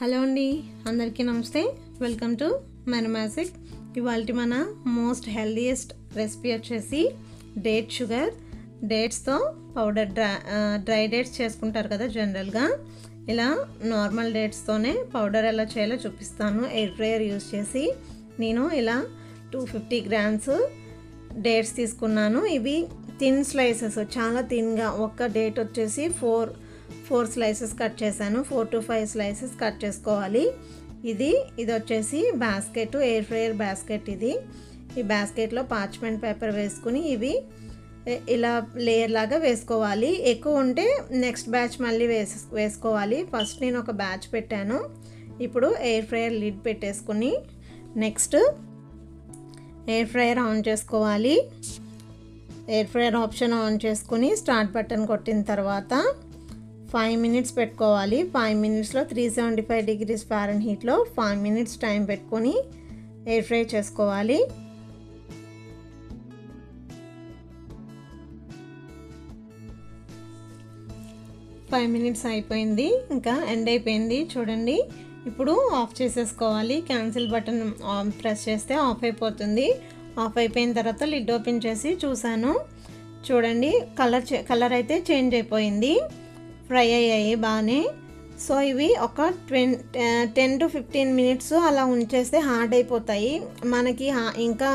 Hello అండి అందరికీ నమస్తే. వెల్కమ్ టు మన ఇవాళ మన మోస్ట్ హెల్దీయెస్ట్ రెసిపీ వచ్చేసి డేట్ షుగర్ డేట్స్తో పౌడర్ డ్రై డ్రై డేట్స్ చేసుకుంటారు కదా జనరల్గా ఇలా నార్మల్ డేట్స్తోనే పౌడర్ ఎలా చేయాలో చూపిస్తాను. ఎయిర్ ఫ్రైయర్ యూస్ చేసి నేను ఇలా టూ ఫిఫ్టీ గ్రామ్స్ డేట్స్ తీసుకున్నాను. ఇవి థిన్ స్లైసెస్ చాలా థిన్గా ఒక్క డేట్ వచ్చేసి ఫోర్ ఫోర్ స్లైసెస్ కట్ చేశాను. Four to five slices cut చేసుకోవాలి. ఇది ఇది వచ్చేసి బాస్కెట్ ఎయిర్ ఫ్రైయర్ బాస్కెట్ ఇది. ఈ బాస్కెట్లో పార్చ్మెంట్ పేపర్ వేసుకుని ఇవి ఇలా లేయర్ లాగా వేసుకోవాలి. ఎక్కువ ఉంటే నెక్స్ట్ బ్యాచ్ మళ్ళీ వేసు వేసుకోవాలి. ఫస్ట్ నేను ఒక బ్యాచ్ పెట్టాను. ఇప్పుడు ఎయిర్ ఫ్రైయర్ లిడ్ పెట్టేసుకుని నెక్స్ట్ ఎయిర్ ఫ్రైయర్ ఆన్ చేసుకోవాలి. ఎయిర్ ఫ్రైయర్ ఆప్షన్ ఆన్ చేసుకుని స్టార్ట్ బటన్ కొట్టిన తర్వాత ఫైవ్ మినిట్స్ పెట్టుకోవాలి. ఫైవ్ మినిట్స్లో త్రీ సెవెంటీ ఫైవ్ డిగ్రీస్ ఫారెన్ హీట్లో ఫైవ్ మినిట్స్ టైం పెట్టుకొని ఎయిర్ ఫ్రై చేసుకోవాలి. ఫైవ్ మినిట్స్ అయిపోయింది. ఇంకా ఎండ్ అయిపోయింది. చూడండి. ఇప్పుడు ఆఫ్ చేసేసుకోవాలి. క్యాన్సిల్ బటన్ ప్రెస్ చేస్తే ఆఫ్ అయిపోతుంది. ఆఫ్ అయిపోయిన తర్వాత లిడ్ ఓపెన్ చేసి చూశాను. చూడండి. కలర్ కలర్ అయితే చేంజ్ అయిపోయింది. ఫ్రై అయ్యాయి బాగానే. సో ఇవి ఒక ట్వెన్ టెన్ టు ఫిఫ్టీన్ మినిట్స్ అలా ఉంచేస్తే హార్డ్ అయిపోతాయి. మనకి ఇంకా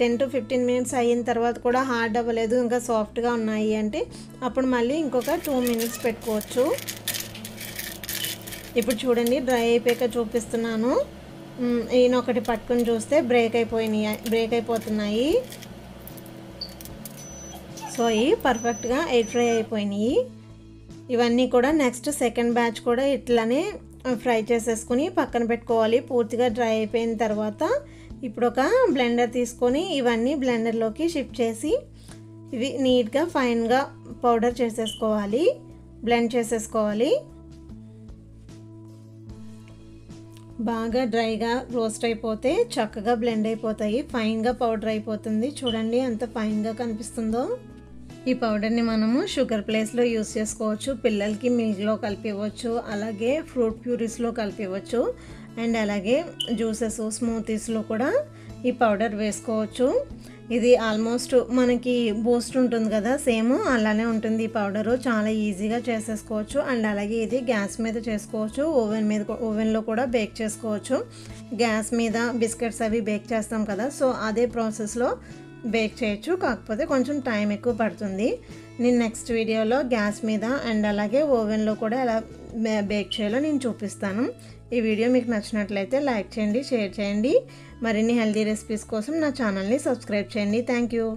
టెన్ టు ఫిఫ్టీన్ మినిట్స్ అయిన తర్వాత కూడా హార్డ్ అవ్వలేదు ఇంకా సాఫ్ట్గా ఉన్నాయి అంటే అప్పుడు మళ్ళీ ఇంకొక టూ మినిట్స్ పెట్టుకోవచ్చు. ఇప్పుడు చూడండి డ్రై అయిపోయాక చూపిస్తున్నాను. ఈయన ఒకటి పట్టుకుని చూస్తే బ్రేక్ అయిపోయినాయి బ్రేక్ అయిపోతున్నాయి. సో ఇవి పర్ఫెక్ట్గా ఎయిర్ ఫ్రై అయిపోయినాయి. ఇవన్నీ కూడా నెక్స్ట్ సెకండ్ బ్యాచ్ కూడా ఇట్లానే ఫ్రై చేసేసుకుని పక్కన పెట్టుకోవాలి. పూర్తిగా డ్రై అయిపోయిన తర్వాత ఇప్పుడు ఒక బ్లెండర్ తీసుకొని ఇవన్నీ బ్లెండర్లోకి షిఫ్ట్ చేసి ఇవి నీట్గా ఫైన్గా పౌడర్ చేసేసుకోవాలి. బ్లెండ్ చేసేసుకోవాలి. బాగా డ్రైగా రోస్ట్ అయిపోతే చక్కగా బ్లెండ్ అయిపోతాయి. ఫైన్గా పౌడర్ అయిపోతుంది. చూడండి ఎంత ఫైన్గా కనిపిస్తుందో. ఈ పౌడర్ని మనము షుగర్ ప్లేస్లో యూస్ చేసుకోవచ్చు పిల్లలకి మిల్క్లో కలిపివ్వచ్చు అలాగే ఫ్రూట్ ప్యూరీస్లో కలిపివ్వచ్చు అండ్ అలాగే జ్యూసెస్ స్మూతీస్లో కూడా ఈ పౌడర్ వేసుకోవచ్చు. ఇది ఆల్మోస్ట్ మనకి బూస్ట్ ఉంటుంది కదా సేమ్ అలానే ఉంటుంది ఈ పౌడరు చాలా ఈజీగా చేసేసుకోవచ్చు అండ్ అలాగే ఇది గ్యాస్ మీద చేసుకోవచ్చు ఓవెన్ మీద ఓవెన్లో కూడా బేక్ చేసుకోవచ్చు. గ్యాస్ మీద బిస్కెట్స్ అవి బేక్ చేస్తాం కదా సో అదే ప్రాసెస్లో బేక్ చేయొచ్చు కాకపోతే కొంచెం టైం ఎక్కువ పడుతుంది. నేను నెక్స్ట్ వీడియోలో గ్యాస్ మీద అండ్ అలాగే ఓవెన్లో కూడా ఎలా బేక్ చేయాలో నేను చూపిస్తాను. ఈ వీడియో మీకు నచ్చినట్లయితే లైక్ చేయండి షేర్ చేయండి. మరిన్ని హెల్తీ రెసిపీస్ కోసం నా ఛానల్ని సబ్స్క్రైబ్ చేయండి. Thank you.